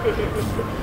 Ha, ha, ha, ha.